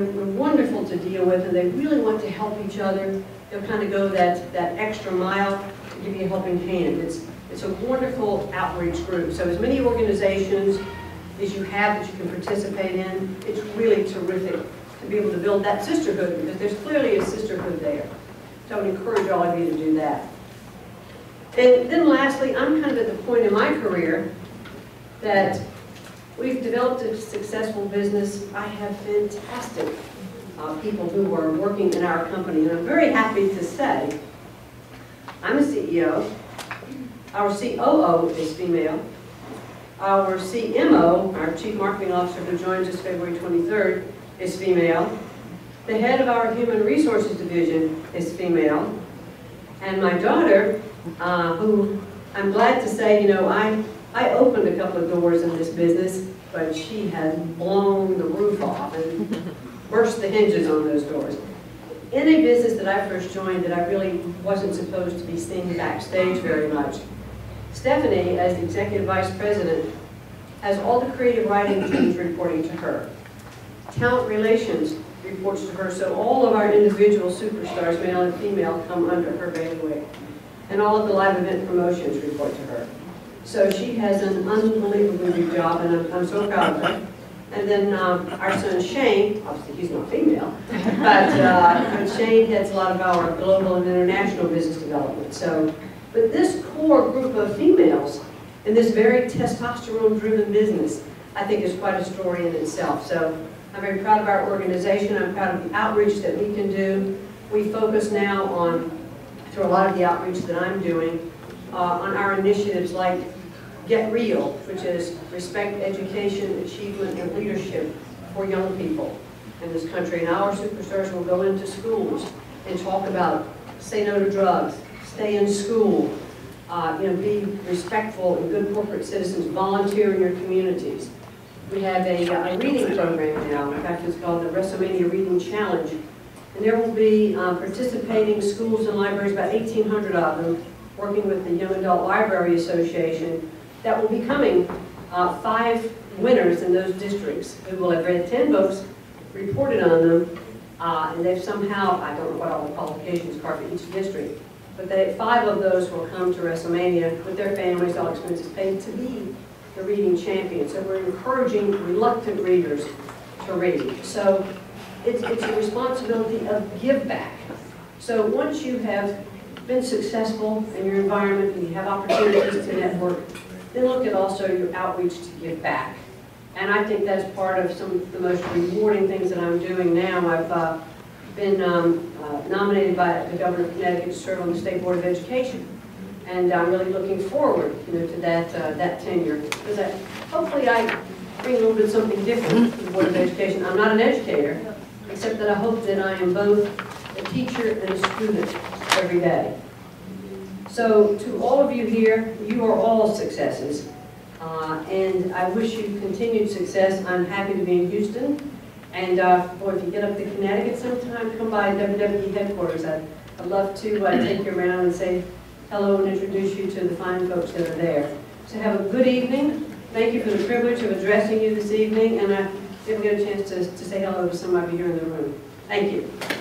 They're wonderful to deal with, and they really want to help each other. They'll kind of go that, that extra mile to give you a helping hand. It's, it's a wonderful outreach group. So as many organizations as you have that you can participate in, it's really terrific to be able to build that sisterhood, because there's clearly a sisterhood there. So I would encourage all of you to do that. And then lastly, I'm kind of at the point in my career that we've developed a successful business. I have fantastic uh, people who are working in our company, and I'm very happy to say I'm a CEO. Our COO is female. Our CMO, our Chief Marketing Officer who joins us February 23rd, is female. The head of our Human Resources Division is female. And my daughter, uh, who I'm glad to say, you know, I, I opened a couple of doors in this business, but she has blown the roof off and burst the hinges on those doors. In a business that I first joined that I really wasn't supposed to be seen backstage very much, Stephanie, as the executive vice president, has all the creative writing teams reporting to her. Talent relations reports to her, so all of our individual superstars, male and female, come under her bailiwick. And all of the live event promotions report to her. So she has an unbelievably good job, and I'm, I'm so proud of her. And then um, our son Shane, obviously he's not female, but, uh, but Shane heads a lot of our global and international business development. So, but this core group of females in this very testosterone-driven business, I think is quite a story in itself. So I'm very proud of our organization. I'm proud of the outreach that we can do. We focus now on, through a lot of the outreach that I'm doing, uh, on our initiatives like Get Real, which is respect, education, achievement, and leadership for young people in this country. And our superstars will go into schools and talk about say no to drugs, stay in school, uh, you know, be respectful and good corporate citizens, volunteer in your communities. We have a, uh, a reading program now, in fact it's called the WrestleMania Reading Challenge. And there will be um, participating schools and libraries, about 1,800 of them, working with the Young Adult Library Association, that will be coming uh, five winners in those districts who will have read 10 books, reported on them, uh, and they've somehow, I don't know what all the qualifications are for each district, but they, five of those will come to WrestleMania with their families, all expenses paid, to be the reading champions. So we're encouraging reluctant readers to read. So it's, it's a responsibility of give back. So once you have been successful in your environment and you have opportunities to network, then look at also your outreach to give back. And I think that's part of some of the most rewarding things that I'm doing now. I've uh, been um, uh, nominated by the governor of Connecticut to serve on the State Board of Education. And I'm really looking forward, you know, to that, uh, that tenure. Because I, hopefully I bring a little bit something different to the Board of Education. I'm not an educator, except that I hope that I am both a teacher and a student every day. So to all of you here, you are all successes. Uh, and I wish you continued success. I'm happy to be in Houston. And uh, boy, if you get up to Connecticut sometime, come by WWE headquarters. I'd, I'd love to uh, take you around and say hello and introduce you to the fine folks that are there. So have a good evening. Thank you for the privilege of addressing you this evening. And I didn't get a chance to, to say hello to some of you here in the room. Thank you.